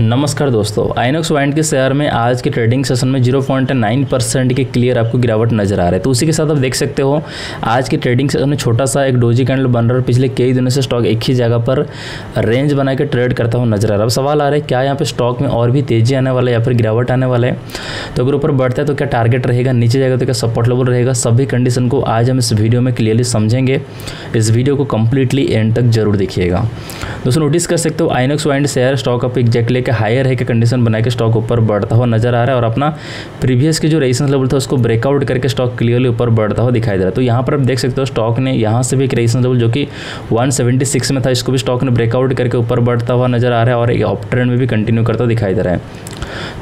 नमस्कार दोस्तों आइनॉक्स वाइंड के शेयर में आज के ट्रेडिंग सेशन में 0.9 परसेंट के क्लियर आपको गिरावट नज़र आ रहा है। तो उसी के साथ आप देख सकते हो, आज के ट्रेडिंग सेशन में छोटा सा एक डोजी कैंडल बन रहा है पिछले कई दिनों से स्टॉक एक ही जगह पर रेंज बना के ट्रेड करता हुआ नज़र आ रहा है। अब सवाल आ रहा है, क्या यहाँ पर स्टॉक में और भी तेज़ी आने वाला है या फिर गिरावट आने वाला है? तो अगर ऊपर बढ़ता है तो क्या टारगेट रहेगा? नीचे जाएगा तो क्या सपोर्ट लेवल रहेगा? सभी कंडीशन को आज हम इस वीडियो में क्लियरली समझेंगे। इस वीडियो को कंप्लीटली एंड तक ज़रूर देखिएगा। दोस्तों नोटिस कर सकते हो आइनॉक्स वाइंड शेयर स्टॉक आप एग्जैक्टली के हायर है कि कंडीशन बना के स्टॉक ऊपर बढ़ता हुआ नज़र आ रहा है और अपना प्रीवियस के जो रेजिस्टेंस लेवल था उसको ब्रेकआउट करके स्टॉक क्लियरली ऊपर बढ़ता हुआ दिखाई दे रहा है। तो यहाँ पर आप देख सकते हो स्टॉक ने यहाँ से भी एक रेजिस्टेंस लेवल जो कि 176 में था, इसको भी स्टॉक ने ब्रेकआउट करके ऊपर बढ़ता हुआ नज़र आ रहा है और एक ऑप ट्रेंड में भी कंटिन्यू करता दिखाई दे रहा है।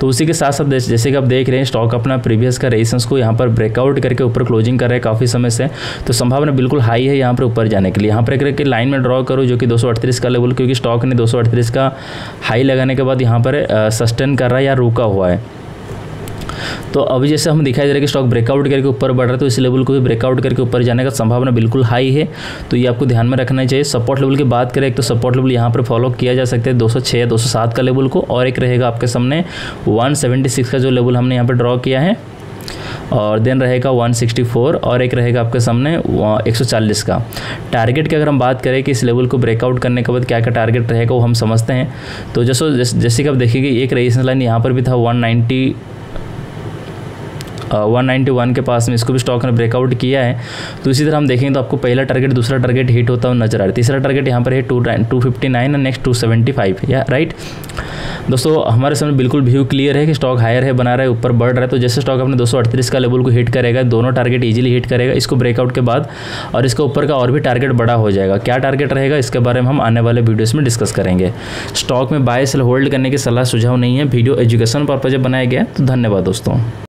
तो उसी के साथ साथ जैसे कि आप देख रहे हैं स्टॉक अपना प्रीवियस का रेजिस्टेंस को यहाँ पर ब्रेकआउट करके ऊपर क्लोजिंग कर रहा है काफ़ी समय से। तो संभावना बिल्कुल हाई है यहाँ पर ऊपर जाने के लिए। यहाँ पर एक लाइन में ड्रॉ करो जो कि दो सौ अड़तीस का लेवल क्योंकि स्टॉक ने दो सौ अड़तीस का हाई लगाने के बाद यहाँ पर सस्टेन कर रहा है या रुका हुआ है। तो अभी जैसे हम दिखाई दे रहा है कि स्टॉक ब्रेकआउट करके ऊपर बढ़ रहा है तो इस लेवल को भी ब्रेकआउट करके ऊपर जाने का संभावना बिल्कुल हाई है। तो ये आपको ध्यान में रखना चाहिए। सपोर्ट लेवल की बात करें, एक तो सपोर्ट लेवल यहाँ पर फॉलो किया जा सकता है, दो सौ छः दो सौ सात का लेवल को, और एक रहेगा आपके सामने वन सेवेंटी सिक्स का जो लेवल हमने यहाँ पर ड्रॉ किया है, और देन रहेगा 164 और एक रहेगा आपके सामने 140 का। टारगेट की अगर हम बात करें कि इस लेवल को ब्रेकआउट करने के बाद क्या क्या टारगेट रहेगा, वो हम समझते हैं। तो जैसो, जैसे कि आप देखिए एक रेजिस्टेंस लाइन यहाँ पर भी था 190 191 के पास में इसको भी स्टॉक ने ब्रेकआउट किया है। तो इसी तरह हम देखेंगे तो आपको पहला टारगेट दूसरा टारगेट हिट होता हुआ नज़र आ रहा है। तीसरा टारगेट यहाँ पर है टू टू फिफ्टी नाइन और नेक्स्ट टू सेवेंटी फाइव या राइट दोस्तों, हमारे सामने बिल्कुल व्यू क्लियर है कि स्टॉक हायर है, बना रहा है, ऊपर बढ़ रहा है। तो जैसे स्टॉक अपने दो सौ अड़तीस का लेवल को हिट करेगा, दोनों टारगेट ईजिली हिट करेगा, इसको ब्रेकआउट के बाद, और इसके ऊपर का और भी टारगेट बड़ा हो जाएगा। क्या टारगेट रहेगा, इसके बारे में हम आने वाले वीडियोस में डिस्कस करेंगे। स्टॉक में बाय सेल होल्ड करने की सलाह सुझाव नहीं है वीडियो एजुकेशन पर्पज बनाया गया तो धन्यवाद दोस्तों।